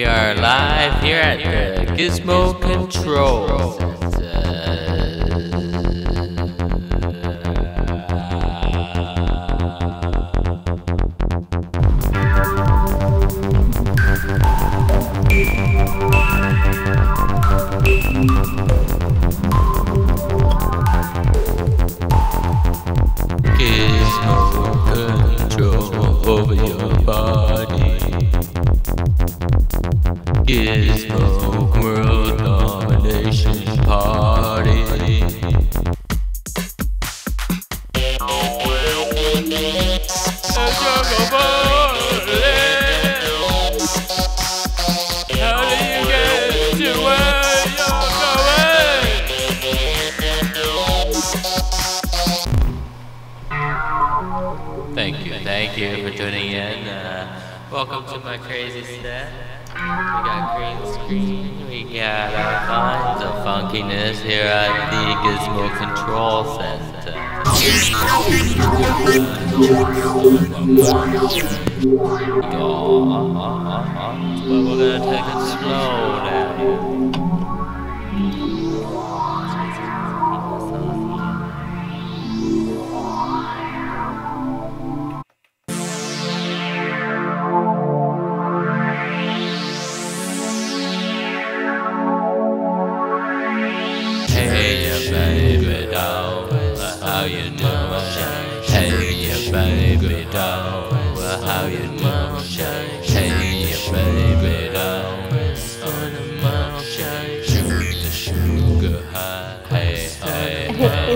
We are live here at the Gizmo Control. Gizmo Thank you, thank you for tuning in. Uh, welcome to my crazy set. We got green screen, we got all kinds of funkiness here at the Gizmo Control Center. Yeah, but we're gonna take it slow now.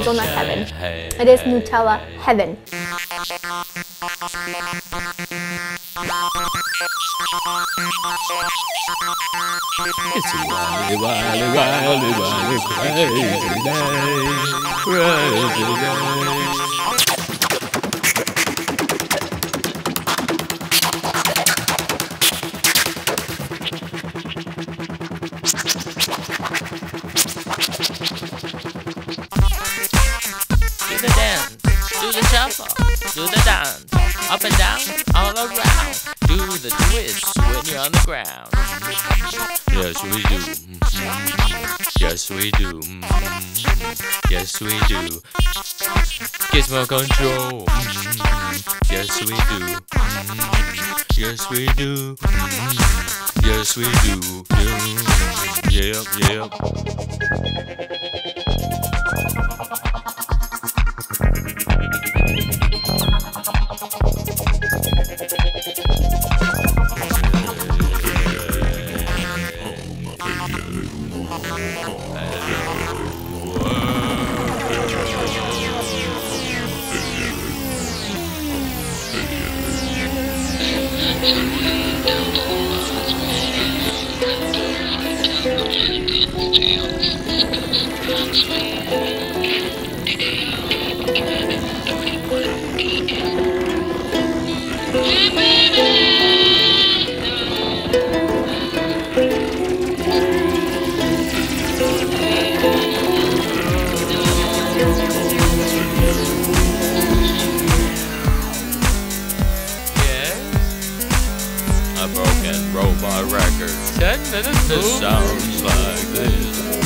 Hazelnut heaven. It is. Nutella heaven. It's a wily, wily, wily, wily, crazy day, crazy day. Up and down, all around. Do the twist when you're on the ground. Yes, we do. Yes, we do. Yes, we do. Gizmo control. Yes, we do. Yes, we do. Yes, we do. Yep, yep. Broken robot record. Ten minutes. This sounds like this.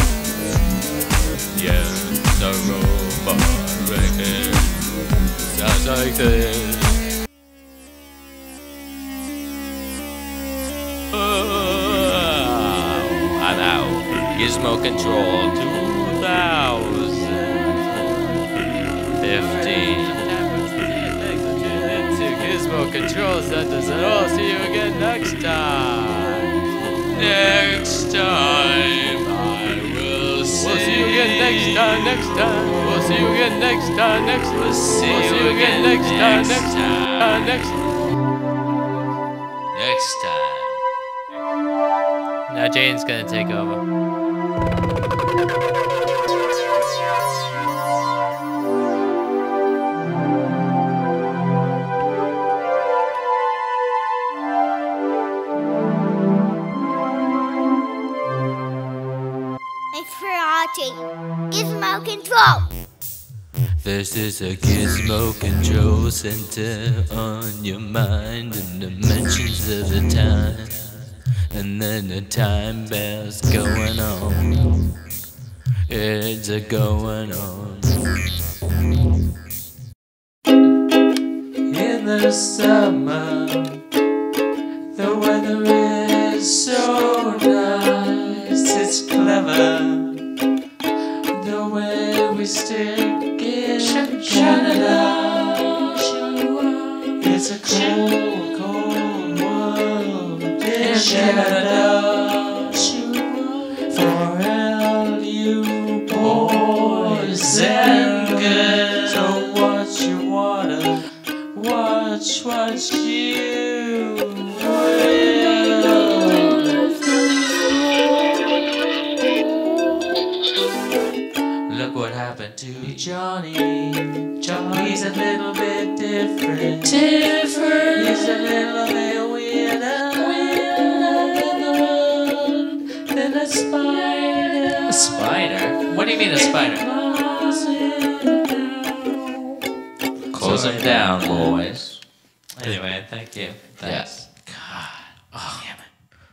Oh, I'm out. Gizmo Control 2015. To Gizmo Control Centers, and I'll see you again next time. Next time, again next time. Next time. We'll see you again next time. Next. time. We'll see, you again next time. Next time. Next. Next time. Now Jane's gonna take over. It's Gizmo Control. This is a gizmo control center on your mind and dimensions of the time. And then the time bell's going on. It's a going on. In the summer, the weather is so nice. Stick in Canada. It's a cold, cold world in Canada. For all you boys and girls, so what you wanna watch what you Johnny's a little bit different. Different. He's a little bit weirder. Weirder than the world than a spider. A spider? What do you mean a spider? Close them down, boys. Anyway, thank you. Thanks. God. Oh, damn it.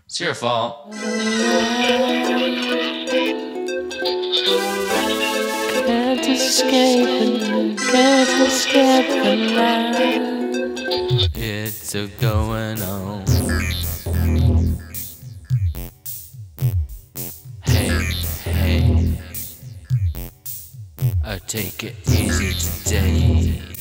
It's your fault. Can't escape It's a going on. Hey, hey. I take it easy today.